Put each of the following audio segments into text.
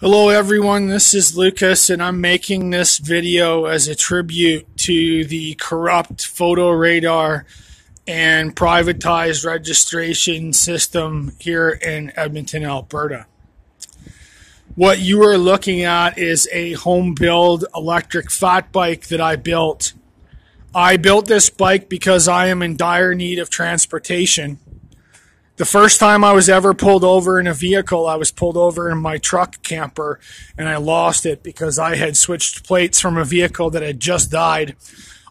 Hello everyone, this is Lucas and I'm making this video as a tribute to the corrupt photo radar and privatized registration system here in Edmonton, Alberta. What you are looking at is a home build electric fat bike that I built. I built this bike because I am in dire need of transportation the first time I was ever pulled over in a vehicle, I was pulled over in my truck camper and I lost it because I had switched plates from a vehicle that had just died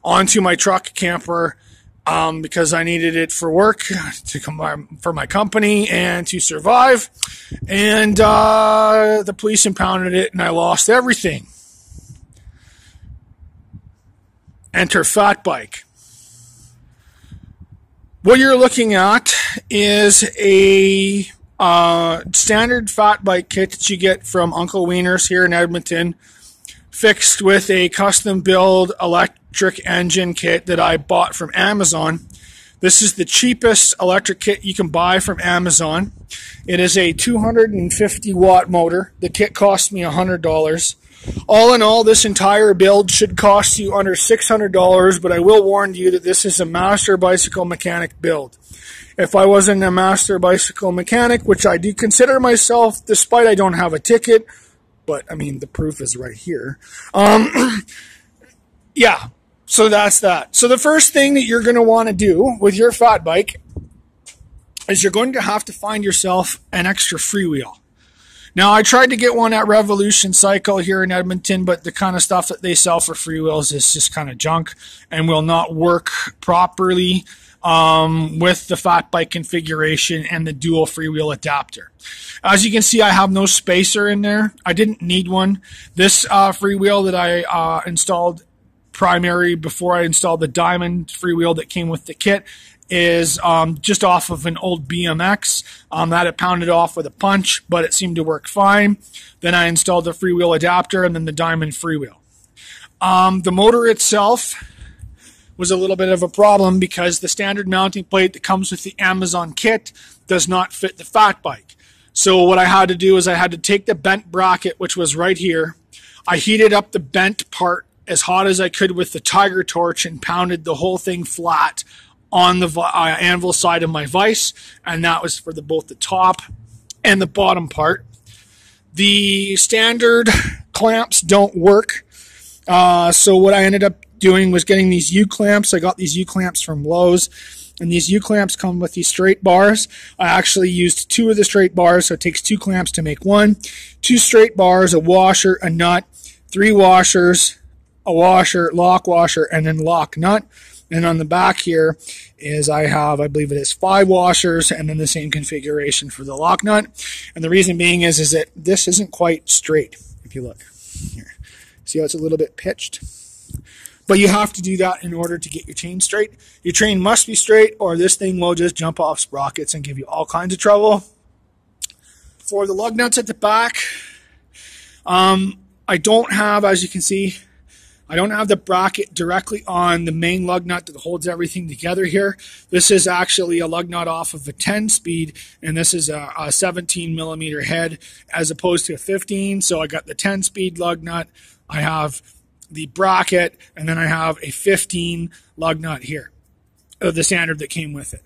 onto my truck camper um, because I needed it for work, to come for my company, and to survive. And uh, the police impounded it, and I lost everything. Enter Fat Bike. What you're looking at is a uh, standard fat bike kit that you get from Uncle Wiener's here in Edmonton, fixed with a custom build electric engine kit that I bought from Amazon. This is the cheapest electric kit you can buy from Amazon. It is a 250 watt motor. The kit cost me $100. All in all, this entire build should cost you under $600, but I will warn you that this is a master bicycle mechanic build. If I wasn't a master bicycle mechanic, which I do consider myself, despite I don't have a ticket, but I mean, the proof is right here. Um, yeah, so that's that. So the first thing that you're going to want to do with your fat bike is you're going to have to find yourself an extra freewheel. Now, I tried to get one at Revolution Cycle here in Edmonton, but the kind of stuff that they sell for free freewheels is just kind of junk and will not work properly um, with the fat bike configuration and the dual freewheel adapter. As you can see, I have no spacer in there. I didn't need one. This uh, freewheel that I uh, installed primary before I installed the diamond freewheel that came with the kit is um, just off of an old BMX um, that it pounded off with a punch, but it seemed to work fine. Then I installed the freewheel adapter and then the diamond freewheel. Um, the motor itself was a little bit of a problem because the standard mounting plate that comes with the Amazon kit does not fit the fat bike. So what I had to do is I had to take the bent bracket, which was right here. I heated up the bent part as hot as I could with the tiger torch and pounded the whole thing flat on the uh, anvil side of my vise, and that was for the both the top and the bottom part. The standard clamps don't work, uh, so what I ended up doing was getting these U clamps. I got these U clamps from Lowe's. And these U clamps come with these straight bars. I actually used two of the straight bars, so it takes two clamps to make one. Two straight bars, a washer, a nut, three washers, a washer, lock washer, and then lock nut. And on the back here is I have, I believe it is five washers and then the same configuration for the lock nut. And the reason being is, is that this isn't quite straight. If you look here, see how it's a little bit pitched? But you have to do that in order to get your chain straight. Your chain must be straight or this thing will just jump off sprockets and give you all kinds of trouble. For the lug nuts at the back, um, I don't have, as you can see, I don't have the bracket directly on the main lug nut that holds everything together here. This is actually a lug nut off of a 10 speed, and this is a, a 17 millimeter head as opposed to a 15. So I got the 10 speed lug nut. I have the bracket, and then I have a 15 lug nut here of the standard that came with it.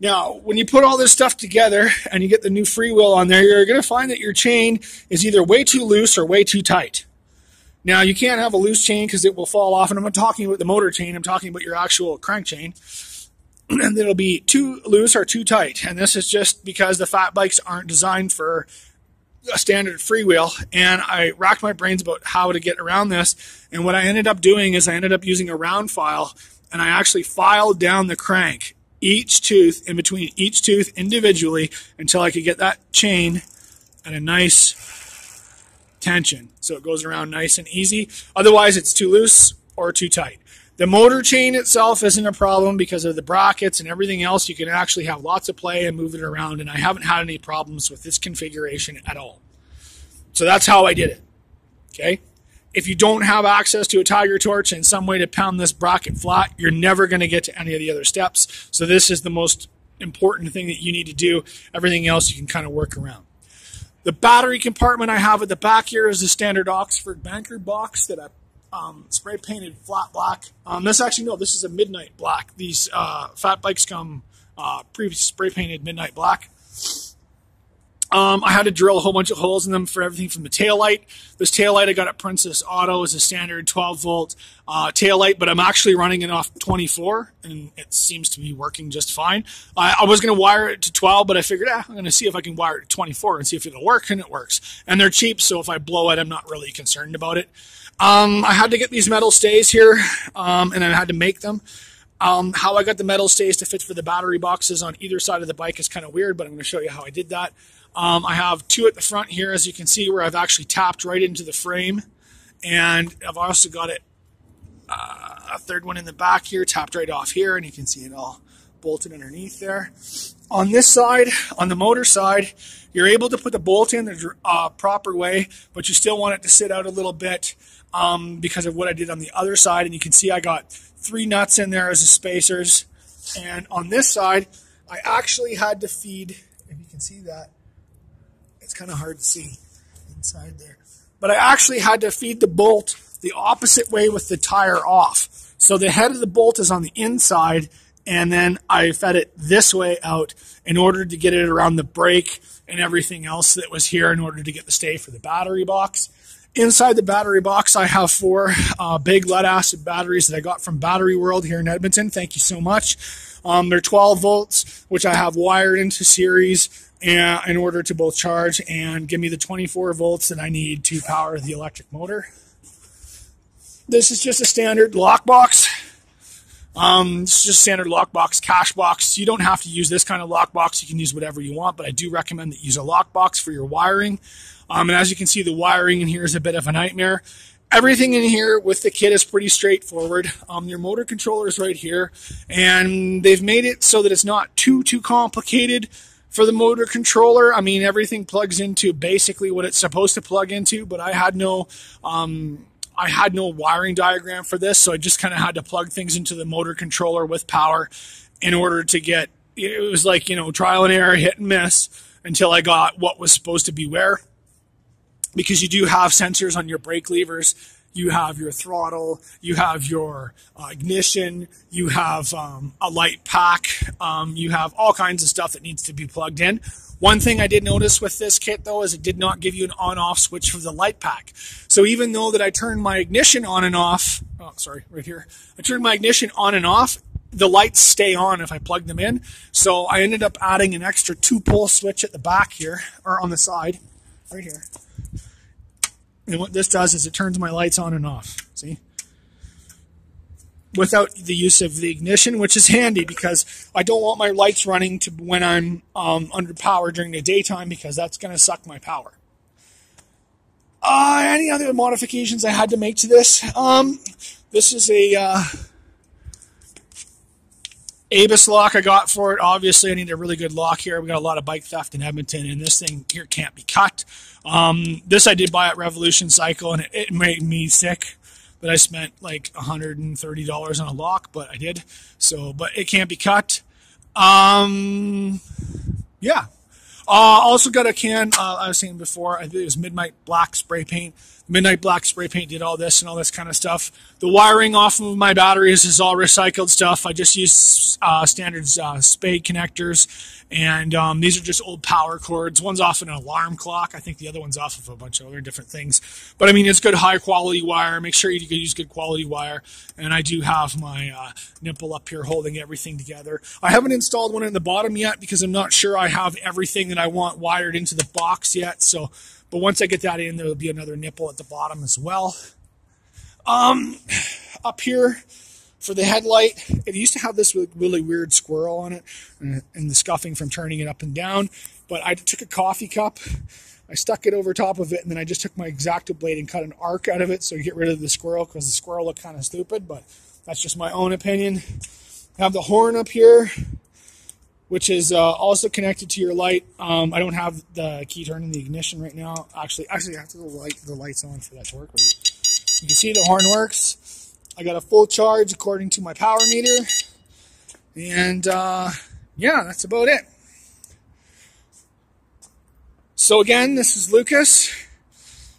Now, when you put all this stuff together and you get the new freewheel on there, you're going to find that your chain is either way too loose or way too tight. Now, you can't have a loose chain because it will fall off. And I'm not talking about the motor chain, I'm talking about your actual crank chain. And it'll be too loose or too tight. And this is just because the fat bikes aren't designed for a standard freewheel. And I racked my brains about how to get around this. And what I ended up doing is I ended up using a round file and I actually filed down the crank, each tooth in between each tooth individually until I could get that chain at a nice tension. So it goes around nice and easy. Otherwise, it's too loose or too tight. The motor chain itself isn't a problem because of the brackets and everything else. You can actually have lots of play and move it around, and I haven't had any problems with this configuration at all. So that's how I did it. Okay? If you don't have access to a Tiger Torch and some way to pound this bracket flat, you're never going to get to any of the other steps. So this is the most important thing that you need to do. Everything else you can kind of work around. The battery compartment I have at the back here is a standard Oxford banker box that I um, spray painted flat black. Um, this actually, no, this is a midnight black. These uh, fat bikes come uh, pre spray painted midnight black. Um, I had to drill a whole bunch of holes in them for everything from the tail light. This tail light I got at Princess Auto is a standard 12 volt uh, tail light, but I'm actually running it off 24, and it seems to be working just fine. I, I was going to wire it to 12, but I figured ah, I'm going to see if I can wire it to 24 and see if it'll work, and it works. And they're cheap, so if I blow it, I'm not really concerned about it. Um, I had to get these metal stays here, um, and I had to make them. Um, how I got the metal stays to fit for the battery boxes on either side of the bike is kind of weird, but I'm going to show you how I did that. Um, I have two at the front here, as you can see, where I've actually tapped right into the frame. And I've also got it, uh, a third one in the back here, tapped right off here, and you can see it all bolted underneath there. On this side, on the motor side, you're able to put the bolt in the uh, proper way, but you still want it to sit out a little bit um, because of what I did on the other side. And you can see I got three nuts in there as the spacers. And on this side, I actually had to feed, if you can see that, it's kind of hard to see inside there. But I actually had to feed the bolt the opposite way with the tire off. So the head of the bolt is on the inside, and then I fed it this way out in order to get it around the brake and everything else that was here in order to get the stay for the battery box. Inside the battery box, I have four uh, big lead acid batteries that I got from Battery World here in Edmonton. Thank you so much. Um, they're 12 volts, which I have wired into series and, in order to both charge and give me the 24 volts that I need to power the electric motor. This is just a standard lock box. Um, it's just standard lockbox, cash box. You don't have to use this kind of lockbox. You can use whatever you want, but I do recommend that you use a lockbox for your wiring. Um, and as you can see, the wiring in here is a bit of a nightmare. Everything in here with the kit is pretty straightforward. Um, your motor controller is right here, and they've made it so that it's not too too complicated for the motor controller. I mean, everything plugs into basically what it's supposed to plug into, but I had no, um, I had no wiring diagram for this, so I just kind of had to plug things into the motor controller with power in order to get. It was like you know trial and error, hit and miss until I got what was supposed to be where. Because you do have sensors on your brake levers you have your throttle, you have your uh, ignition, you have um, a light pack, um, you have all kinds of stuff that needs to be plugged in. One thing I did notice with this kit though is it did not give you an on-off switch for the light pack. So even though that I turned my ignition on and off, oh sorry, right here, I turned my ignition on and off, the lights stay on if I plug them in. So I ended up adding an extra two pole switch at the back here, or on the side, right here. And what this does is it turns my lights on and off. See? Without the use of the ignition, which is handy because I don't want my lights running to when I'm um, under power during the daytime because that's going to suck my power. Uh, any other modifications I had to make to this? Um, this is a uh, ABUS lock I got for it. Obviously, I need a really good lock here. We got a lot of bike theft in Edmonton, and this thing here can't be cut. Um, this I did buy at Revolution Cycle, and it, it made me sick that I spent like $130 on a lock, but I did. So, but it can't be cut. Um, yeah. Uh, also got a can, uh, I was saying before, I think it was Midnight Black spray paint. Midnight Black spray paint did all this and all this kind of stuff. The wiring off of my batteries is all recycled stuff. I just use uh, uh, spade connectors, and um, these are just old power cords. One's off an alarm clock. I think the other one's off of a bunch of other different things. But I mean, it's good high quality wire. Make sure you use good quality wire. And I do have my uh, nipple up here holding everything together. I haven't installed one in the bottom yet because I'm not sure I have everything that I want wired into the box yet. So but once I get that in, there'll be another nipple at the bottom as well. Um, up here for the headlight, it used to have this really weird squirrel on it and the scuffing from turning it up and down. But I took a coffee cup, I stuck it over top of it, and then I just took my X-Acto blade and cut an arc out of it so you get rid of the squirrel because the squirrel looked kind of stupid, but that's just my own opinion. I have the horn up here which is uh, also connected to your light. Um, I don't have the key turning the ignition right now. Actually, actually, I have to light the lights on for that to work. You can see the horn works. I got a full charge according to my power meter, and uh, yeah, that's about it. So again, this is Lucas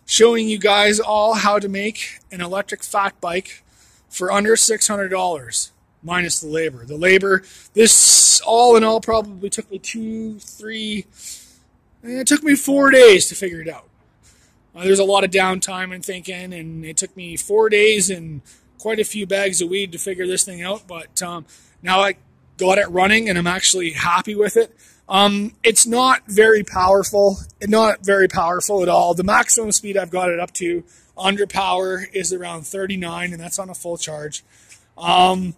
showing you guys all how to make an electric fat bike for under $600 minus the labor. The labor, this all in all probably took me two, three, eh, it took me four days to figure it out. Uh, there's a lot of downtime and thinking, and it took me four days and quite a few bags of weed to figure this thing out. But um, now I got it running, and I'm actually happy with it. Um, it's not very powerful, not very powerful at all. The maximum speed I've got it up to under power is around 39, and that's on a full charge. Um,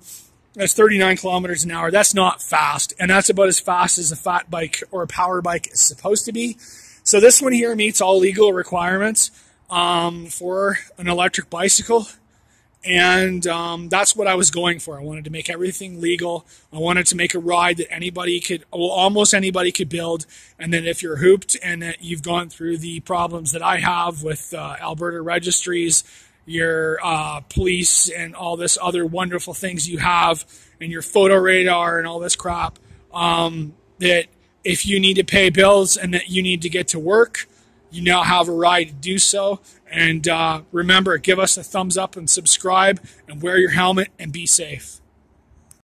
that's 39 kilometers an hour. That's not fast, and that's about as fast as a fat bike or a power bike is supposed to be. So this one here meets all legal requirements um, for an electric bicycle and um, that's what I was going for. I wanted to make everything legal. I wanted to make a ride that anybody could, well, almost anybody could build. And then if you're hooped and that you've gone through the problems that I have with uh, Alberta registries, your uh, police, and all this other wonderful things you have, and your photo radar and all this crap, um, that if you need to pay bills and that you need to get to work, you now have a ride to do so. And uh, remember, give us a thumbs up and subscribe and wear your helmet and be safe.